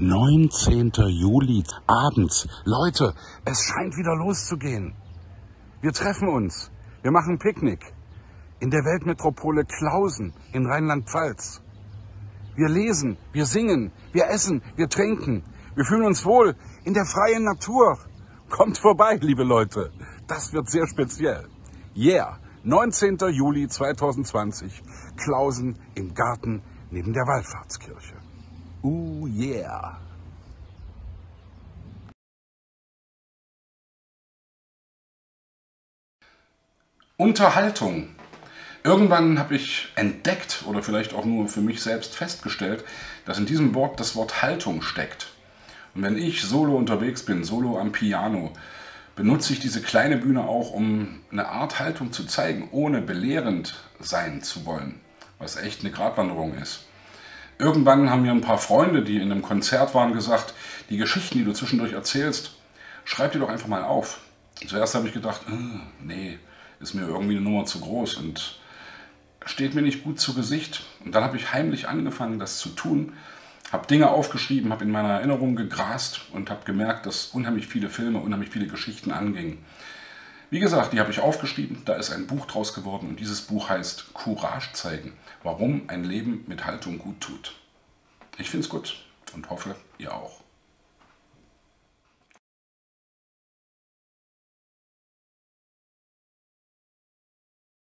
19. Juli, abends. Leute, es scheint wieder loszugehen. Wir treffen uns. Wir machen Picknick. In der Weltmetropole Klausen in Rheinland-Pfalz. Wir lesen, wir singen, wir essen, wir trinken. Wir fühlen uns wohl in der freien Natur. Kommt vorbei, liebe Leute. Das wird sehr speziell. Yeah, 19. Juli 2020. Klausen im Garten neben der Wallfahrtskirche. Ooh yeah. Unterhaltung. Irgendwann habe ich entdeckt oder vielleicht auch nur für mich selbst festgestellt, dass in diesem Wort das Wort Haltung steckt. Und wenn ich solo unterwegs bin, solo am Piano, benutze ich diese kleine Bühne auch, um eine Art Haltung zu zeigen, ohne belehrend sein zu wollen, was echt eine Gratwanderung ist. Irgendwann haben mir ein paar Freunde, die in einem Konzert waren, gesagt, die Geschichten, die du zwischendurch erzählst, schreib die doch einfach mal auf. zuerst habe ich gedacht, äh, nee, ist mir irgendwie eine Nummer zu groß und steht mir nicht gut zu Gesicht. Und dann habe ich heimlich angefangen, das zu tun, habe Dinge aufgeschrieben, habe in meiner Erinnerung gegrast und habe gemerkt, dass unheimlich viele Filme, unheimlich viele Geschichten angingen. Wie gesagt, die habe ich aufgeschrieben, da ist ein Buch draus geworden und dieses Buch heißt Courage zeigen, warum ein Leben mit Haltung gut tut. Ich finde es gut und hoffe.